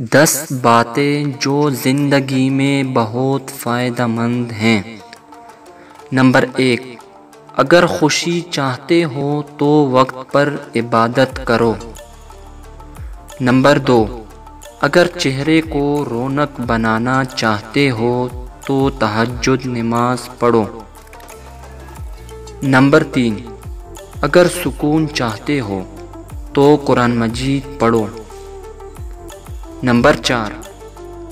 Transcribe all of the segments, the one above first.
दस बातें जो ज़िंदगी में बहुत फ़ायदेमंद हैं। नंबर एक, अगर खुशी चाहते हो तो वक्त पर इबादत करो। नंबर दो, अगर चेहरे को रौनक बनाना चाहते हो तो तहजद नमाज़ पढ़ो। नंबर तीन, अगर सुकून चाहते हो तो कुरान मजीद पढ़ो। नंबर चार,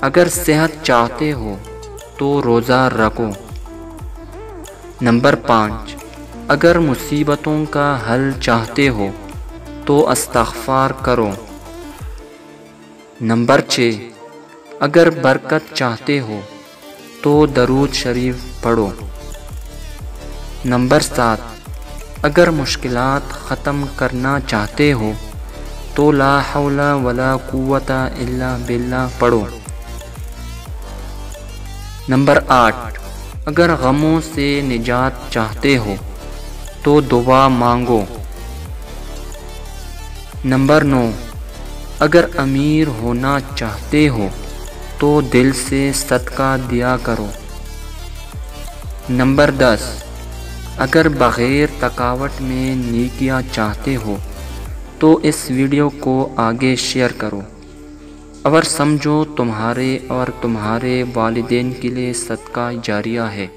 अगर सेहत चाहते हो तो रोज़ा रखो। नंबर पाँच, अगर मुसीबतों का हल चाहते हो तो अस्तगफार करो। नंबर छः, अगर बरकत चाहते हो तो दरूद शरीफ पढ़ो। नंबर सात, अगर मुश्किलात ख़त्म करना चाहते हो तो ला हौला वला कुवता इल्ला बिल्ला, पढ़ो। नंबर आठ, अगर गमों से निजात चाहते हो तो दुआ मांगो। नंबर नौ, अगर अमीर होना चाहते हो तो दिल से सदका दिया करो। नंबर दस, अगर बग़ैर थकावट में नीकियाँ चाहते हो तो इस वीडियो को आगे शेयर करो। अगर समझो तुम्हारे और तुम्हारे वालदेन के लिए सदका जारिया है।